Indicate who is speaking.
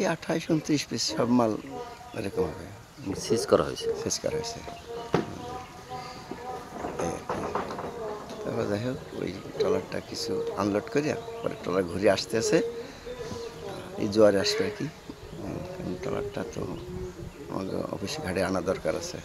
Speaker 1: ওই আঠাশ উনত্রিশ পিস সব মাল এরকম হবে।
Speaker 2: সিজ করা হয়েছে।
Speaker 1: শেষ করা হয়েছে। তারপর যাই হোক ওই ট্রলারটা কিছু আনলোড করিয়া পরে ট্রলার ঘুরে আসতে আছে এই জোয়ারে আসবে আর কি। কারণ ট্রলারটা তো আমাকে অফিস ঘাটে আনা দরকার আছে।